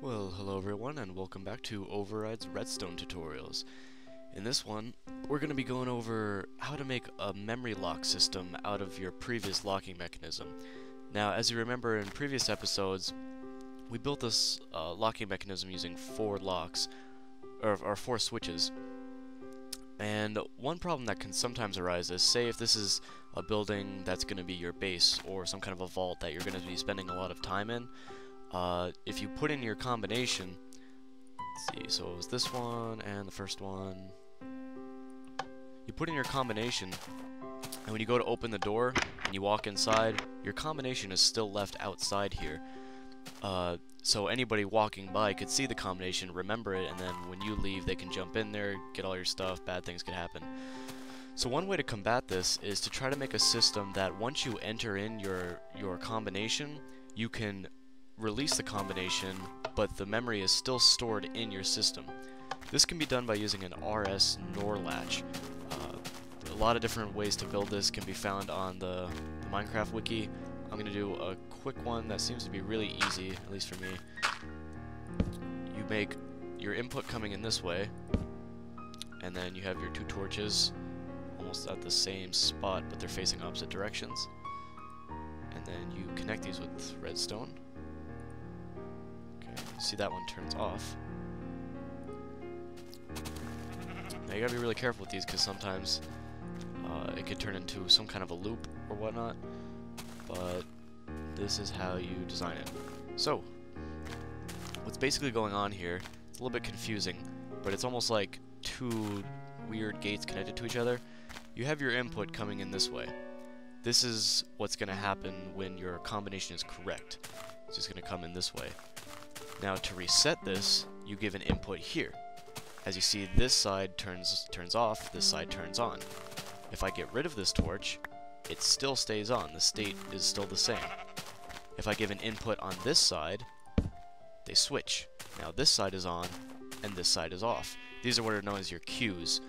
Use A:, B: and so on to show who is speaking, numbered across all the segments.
A: Well, hello everyone and welcome back to Override's Redstone tutorials. In this one, we're going to be going over how to make a memory lock system out of your previous locking mechanism. Now, as you remember in previous episodes, we built this uh, locking mechanism using four locks, or, or four switches. And one problem that can sometimes arise is, say if this is a building that's going to be your base, or some kind of a vault that you're going to be spending a lot of time in, uh, if you put in your combination, see, so it was this one and the first one. You put in your combination, and when you go to open the door and you walk inside, your combination is still left outside here. Uh, so anybody walking by could see the combination, remember it, and then when you leave, they can jump in there, get all your stuff, bad things could happen. So one way to combat this is to try to make a system that once you enter in your, your combination, you can release the combination, but the memory is still stored in your system. This can be done by using an RS NOR latch. Uh, a lot of different ways to build this can be found on the, the Minecraft wiki. I'm going to do a quick one that seems to be really easy, at least for me. You make your input coming in this way, and then you have your two torches almost at the same spot, but they're facing opposite directions. And then you connect these with redstone. See that one turns off. Now you gotta be really careful with these because sometimes uh, it could turn into some kind of a loop or whatnot, but this is how you design it. So, what's basically going on here, it's a little bit confusing, but it's almost like two weird gates connected to each other. You have your input coming in this way. This is what's going to happen when your combination is correct. It's just going to come in this way. Now to reset this, you give an input here. As you see, this side turns turns off, this side turns on. If I get rid of this torch, it still stays on. The state is still the same. If I give an input on this side, they switch. Now this side is on, and this side is off. These are what are known as your Qs.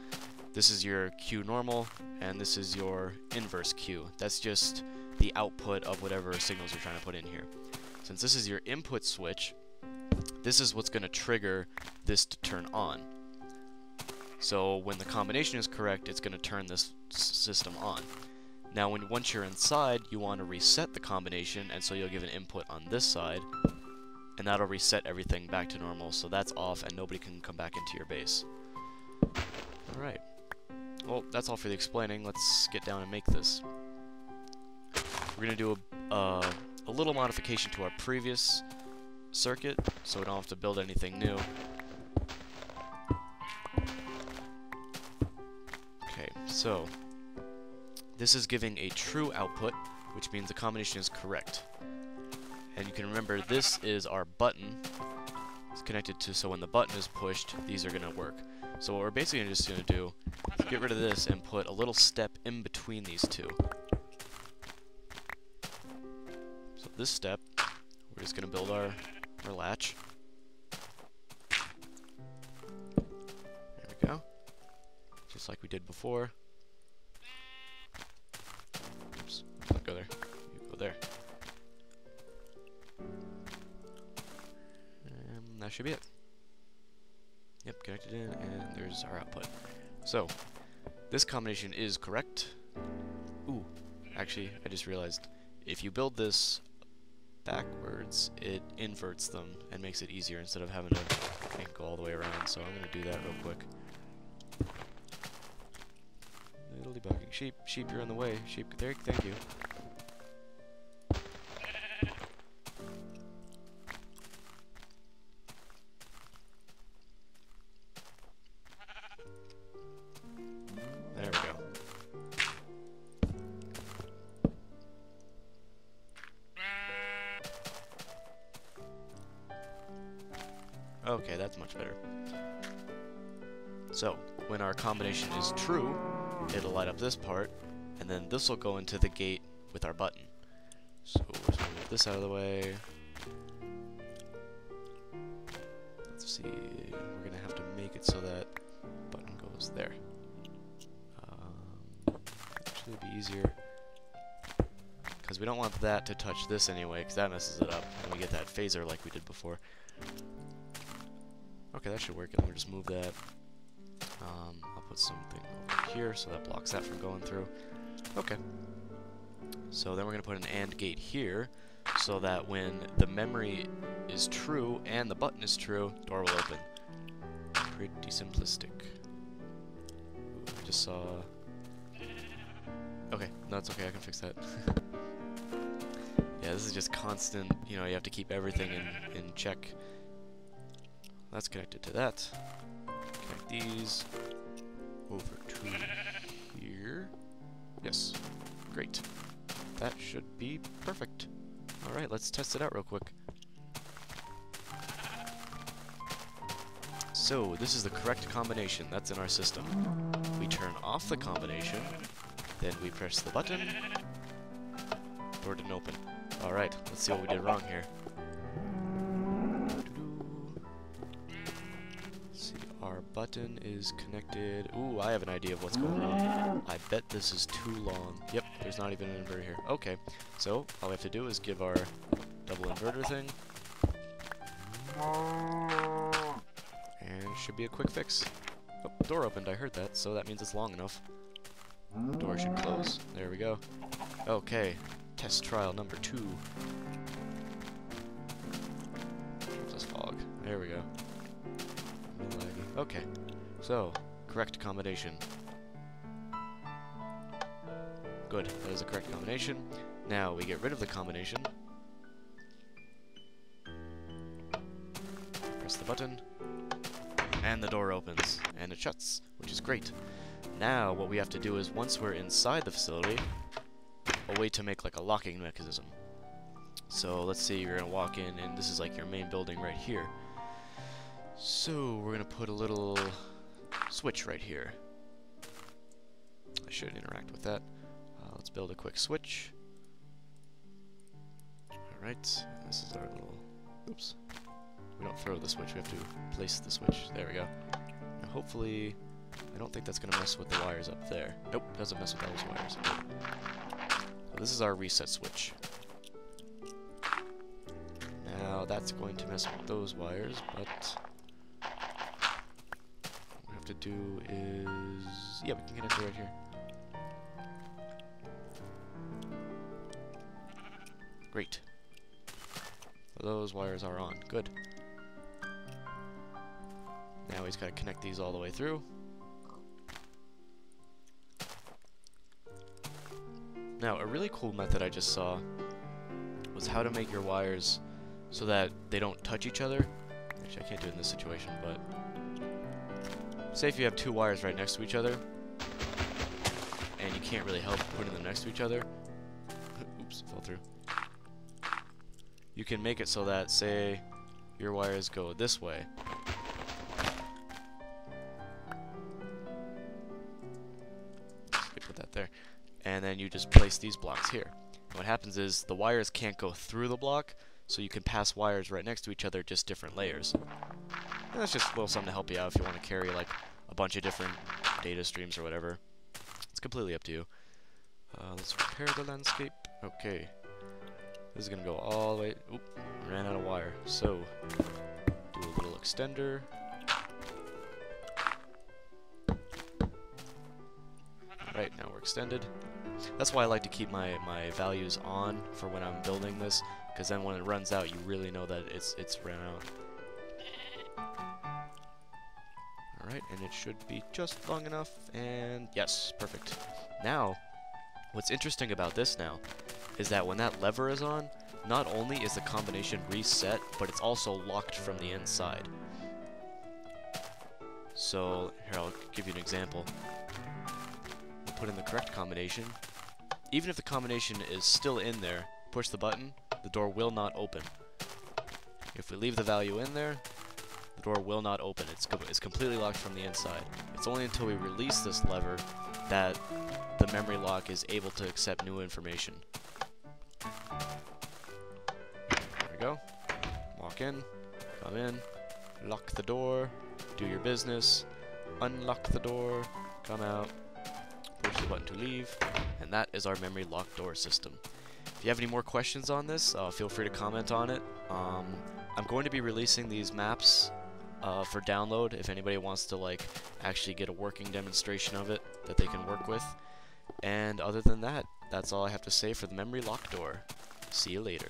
A: This is your Q normal, and this is your inverse Q. That's just the output of whatever signals you're trying to put in here. Since this is your input switch, this is what's going to trigger this to turn on. So when the combination is correct, it's going to turn this system on. Now when once you're inside, you want to reset the combination, and so you'll give an input on this side, and that'll reset everything back to normal, so that's off and nobody can come back into your base. Alright. Well, that's all for the explaining. Let's get down and make this. We're going to do a, uh, a little modification to our previous circuit, so we don't have to build anything new. Okay, so this is giving a true output, which means the combination is correct. And you can remember this is our button. It's connected to, so when the button is pushed, these are going to work. So what we're basically just going to do is get rid of this and put a little step in between these two. So this step, we're just going to build our, our latch. There we go. Just like we did before. Oops, don't go there. You go there. And that should be it. Yep, connected in, and there's our output. So, this combination is correct. Ooh, actually, I just realized, if you build this backwards, it inverts them and makes it easier instead of having to go all the way around, so I'm going to do that real quick. Little debugging. Sheep, sheep, you're in the way. Sheep, there, thank you. Okay, that's much better. So, when our combination is true, it'll light up this part, and then this will go into the gate with our button. So, we're just gonna move this out of the way. Let's see, we're gonna have to make it so that button goes there. Um, actually, be easier because we don't want that to touch this anyway, because that messes it up, and we get that phaser like we did before. Okay, that should work, and we'll just move that. Um, I'll put something over here, so that blocks that from going through. Okay. So then we're going to put an AND gate here, so that when the memory is true and the button is true, door will open. Pretty simplistic. Ooh, just saw... Okay, no, it's okay, I can fix that. yeah, this is just constant, you know, you have to keep everything in, in check. That's connected to that. Connect these over to here. Yes, great. That should be perfect. Alright, let's test it out real quick. So, this is the correct combination. That's in our system. We turn off the combination, then we press the button. Door didn't open. Alright, let's see what we did wrong here. Button is connected. Ooh, I have an idea of what's going on. I bet this is too long. Yep, there's not even an inverter here. Okay, so all we have to do is give our double inverter thing and should be a quick fix. Oh, door opened, I heard that, so that means it's long enough. Door should close. There we go. Okay, test trial number two. Just fog. There we go. Okay, so, correct combination. Good, that is the correct combination. Now we get rid of the combination. Press the button, and the door opens, and it shuts, which is great. Now, what we have to do is, once we're inside the facility, a way to make like a locking mechanism. So, let's say you're gonna walk in, and this is like your main building right here. So, we're gonna put a little switch right here. I should interact with that. Uh, let's build a quick switch. Alright, this is our little... Oops. We don't throw the switch, we have to place the switch. There we go. Now hopefully, I don't think that's going to mess with the wires up there. Nope, doesn't mess with those wires. So this is our reset switch. Now that's going to mess with those wires, but to do is... Yeah, we can connect it right here. Great. Those wires are on. Good. Now he's got to connect these all the way through. Now, a really cool method I just saw was how to make your wires so that they don't touch each other. Actually, I can't do it in this situation, but... Say if you have two wires right next to each other, and you can't really help putting them next to each other. Oops, fell through. You can make it so that, say, your wires go this way, Put that there. and then you just place these blocks here. what happens is the wires can't go through the block, so you can pass wires right next to each other, just different layers. And that's just a little something to help you out if you want to carry like a bunch of different data streams or whatever. It's completely up to you. Uh, let's repair the landscape. Okay. This is going to go all the way... Oop, ran out of wire. So, do a little extender. Right, now we're extended. That's why I like to keep my, my values on for when I'm building this, because then when it runs out, you really know that it's, it's ran out. Alright, and it should be just long enough, and yes, perfect. Now, what's interesting about this now, is that when that lever is on, not only is the combination reset, but it's also locked from the inside. So, here, I'll give you an example. We'll put in the correct combination, even if the combination is still in there, push the button, the door will not open. If we leave the value in there, the door will not open. It's, it's completely locked from the inside. It's only until we release this lever that the memory lock is able to accept new information. There we go. Walk in, come in, lock the door, do your business, unlock the door, come out, push the button to leave, and that is our memory lock door system. if you have any more questions on this, uh, feel free to comment on it. Um, I'm going to be releasing these maps uh, for download if anybody wants to like actually get a working demonstration of it that they can work with. And other than that, that's all I have to say for the memory lock door. See you later.